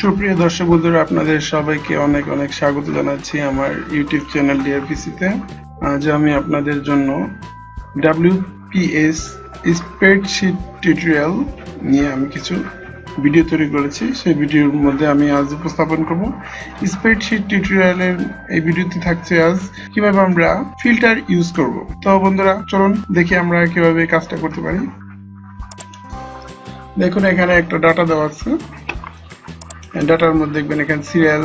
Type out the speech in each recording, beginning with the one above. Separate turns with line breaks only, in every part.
সুপ্রিয় দর্শক বন্ধুরা, আপনাদের সবাইকে অনেক অনেক স্বাগত জানাচ্ছি আমার ইউটিউব চ্যানেল ডিআরপিসিতে। আজ আমি আপনাদের জন্য ডাব্লিউপিএস স্প্রেডশিট টিউটোরিয়াল নিয়ে আমি কিছু ভিডিও তৈরি করেছি। সেই ভিডিওর মধ্যে আমি আজ উপস্থাপন করব। স্প্রেডশিট টিউটোরিয়ালের এই ভিডিওতে থাকছে আজ কীভাবে আমরা ফিল্টার ইউজ করব। তো বন্ধুরা, চলুন দেখি আমরা কীভাবে কাজটা করতে পারি। দেখুন, এখানে একটা ডাটা দেওয়া আছে। ডাটার মধ্যে দেখবেন এখানে সিরিয়াল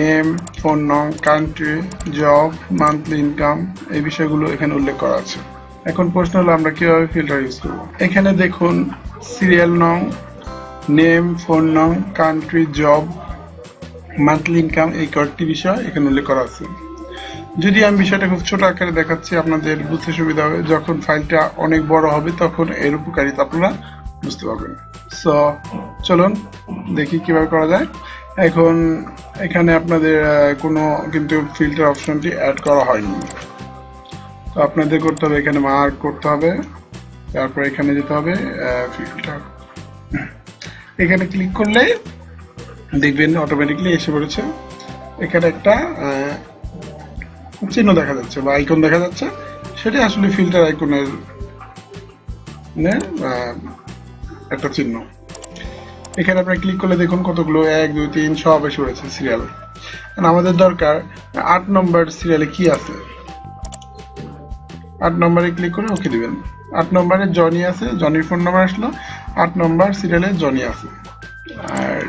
নেম ফোন নং কান্ট্রি জব মান্থলি ইনকাম এই বিষয়গুলো এখানে উল্লেখ করা আছে। এখন প্রশ্ন হলো আমরা কীভাবে ফিল্টার ইউজ করব? এখানে দেখুন সিরিয়াল নং নেম ফোন নং কান্ট্রি জব মান্থলি ইনকাম এই কয়েকটি বিষয় এখানে উল্লেখ করা আছে। যদি আমি বিষয়টা খুব ছোট আকারে দেখাচ্ছি, আপনাদের বুঝতে সুবিধা হবে, যখন ফাইলটা অনেক বড় হবে, তখন এর উপকারিতা আপনারা বুঝতে পারবেন। সো চলুন, দেখি কীভাবে করা যায়। এখন এখানে আপনাদের কোনো কিন্তু ফিল্টার অপশনটি অ্যাড করা হয়নি। তো আপনাদের করতে হবে, এখানে মার্ক করতে হবে, তারপর এখানে যেতে হবে ফিল্টার এখানে ক্লিক করলে দেখবেন অটোমেটিকলি এসে পড়েছে। এখানে একটা চিহ্ন দেখা যাচ্ছে বা আইকন দেখা যাচ্ছে। সেটা আসলে ফিল্টার আইকনের একটা চিহ্ন। এখানে আপনার ক্লিক করলে দেখুন কতগুলো এক, দুই, তিন সব এসে পড়েছে সিরিয়াল আমাদের দরকার আট নম্বর সিরিয়ালে কি আছে? আট নম্বরে ক্লিক করে ওকে দিবেন। আট নম্বরে জনি আছে জনির ফোন নাম্বার আসলো। আট নম্বর সিরিয়ালে জনি আছে। আর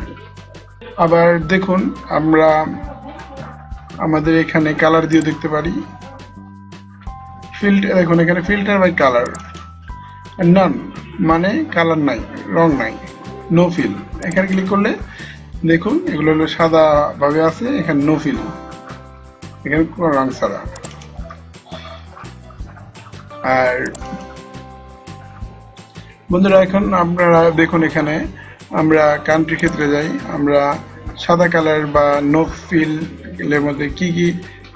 আবার দেখুন আমরা আমাদের এখানে কালার দিয়ে দেখতে পারি। ফিল্টার দেখুন এখানে ফিল্টার বাই কালার নান মানে কালার নাই রং নাই। নো ফিল এখানে ক্লিক করলে দেখুন এগুলো হলো সাদা ভাবে আছে, এখানে নো ফিল এখানে কোনো রং সাদা আর বন্ধুরা এখন আপনারা দেখুন এখানে আমরা কান্ট্রি ক্ষেত্রে যাই। আমরা সাদা কালার বা নো ফিল এর মধ্যে কি কি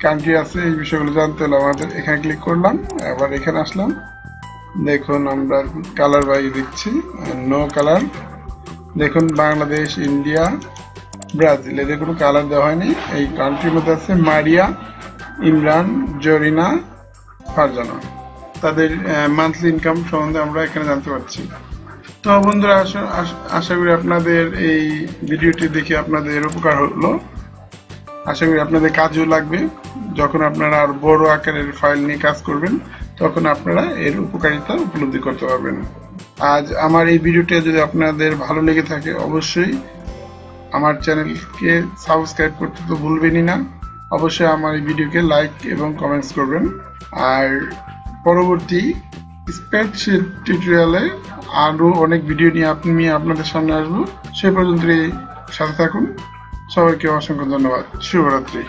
কান্ট্রি আছে এই বিষয়গুলো জানতে হলে আমাদের। এখানে ক্লিক করলাম, আবার এখানে আসলাম। দেখুন আমরা কালার বাই দিচ্ছি নো কালার দেখুন, বাংলাদেশ, ইন্ডিয়া, ব্রাজিল, এদের কোনো কালার দেওয়া হয়নি। এই কান্ট্রির মধ্যে আছে মারিয়া, ইমরান, জরিনা, ফারজানা। তাদের মান্থলি ইনকাম সম্বন্ধে আমরা এখানে জানতে পারছি। তো বন্ধুরা, আশা- করি আপনাদের এই ভিডিওটি দেখে আপনাদের উপকার হলো। আশা করি আপনাদের কাজও লাগবে। যখন আপনারা আর বড় আকারের ফাইল নিয়ে কাজ করবেন, তখন আপনারা এর উপকারিতা উপলব্ধি করতে পারবেন। আজ আমার এই ভিডিওটা যদি আপনাদের ভালো লেগে থাকে, অবশ্যই আমার চ্যানেলকে সাবস্ক্রাইব করতে তো ভুলবেনই না। অবশ্যই আমার এই ভিডিওকে লাইক এবং কমেন্টস করবেন। আর পরবর্তী স্প্রেডশিট টিউটোরিয়ালে আরও অনেক ভিডিও নিয়ে আপনি আপনাদের সামনে আসব। সে পর্যন্ত সাথে থাকুন। সবাইকে অসংখ্য ধন্যবাদ। শুভরাত্রি।